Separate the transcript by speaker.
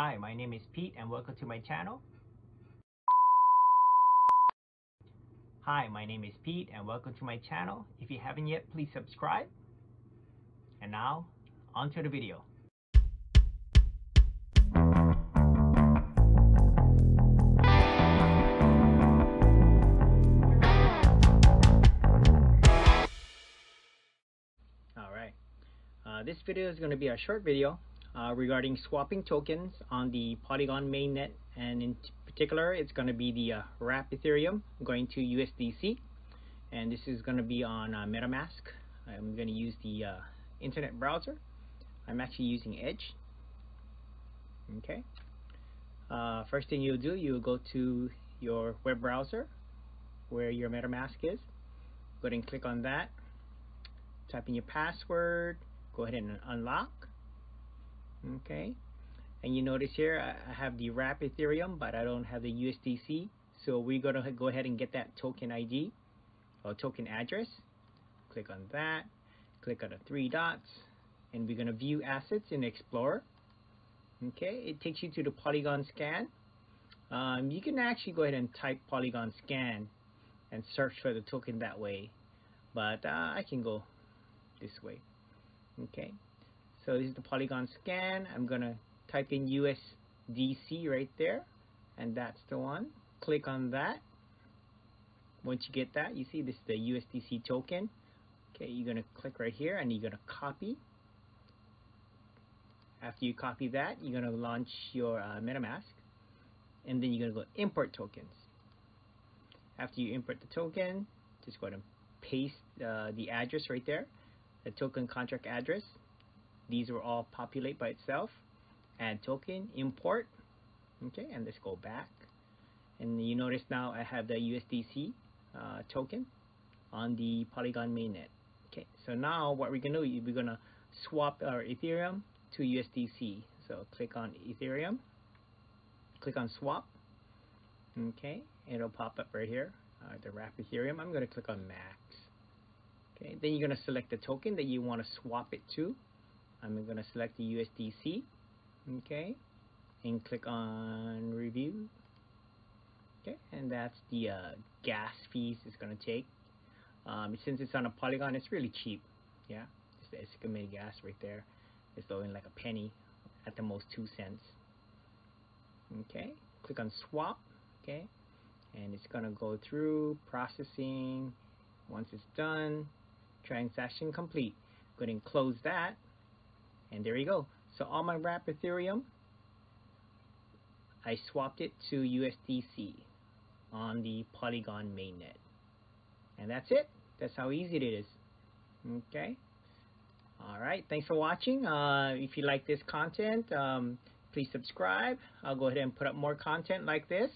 Speaker 1: Hi, my name is Pete and welcome to my channel. Hi, my name is Pete and welcome to my channel. If you haven't yet, please subscribe. And now, on to the video. Alright, uh, this video is going to be a short video uh, regarding swapping tokens on the Polygon mainnet and in particular it's going to be the uh, wrap Ethereum going to USDC and this is going to be on uh, MetaMask. I'm going to use the uh, internet browser. I'm actually using Edge. Okay. Uh, first thing you'll do, you'll go to your web browser where your MetaMask is. Go ahead and click on that. Type in your password. Go ahead and unlock okay. And you notice here I have the wrap Ethereum but I don't have the USDC so we're gonna go ahead and get that token ID or token address. Click on that. Click on the three dots. And we're gonna view assets in Explorer. Okay. It takes you to the Polygon scan. Um, you can actually go ahead and type Polygon scan and search for the token that way. But uh, I can go this way. Okay so this is the polygon scan. I'm going to type in USDC right there. And that's the one. Click on that. Once you get that, you see this is the USDC token. Okay, you're going to click right here and you're going to copy. After you copy that, you're going to launch your uh, MetaMask. And then you're going to go import tokens. After you import the token, just go ahead and paste uh, the address right there, the token contract address these will all populate by itself add token import okay and let's go back. And you notice now I have the USDC uh, token on the Polygon mainnet okay. So now what we're gonna do is we're gonna swap our Ethereum to USDC so click on Ethereum click on swap okay it'll pop up right here uh, the wrap Ethereum. I'm gonna click on max okay. Then you're gonna select the token that you want to swap it to I'm going to select the USDC okay and click on review okay and that's the uh, gas fees it's going to take. Um, since it's on a polygon it's really cheap yeah it's the estimated gas right there. It's only like a penny at the most two cents okay. Click on swap okay and it's gonna go through processing. Once it's done transaction complete. Go ahead and close that and there you go. So all my wrap Ethereum, I swapped it to USDC on the Polygon mainnet. And that's it. That's how easy it is. Okay. Alright, thanks for watching. Uh, if you like this content, um, please subscribe. I'll go ahead and put up more content like this.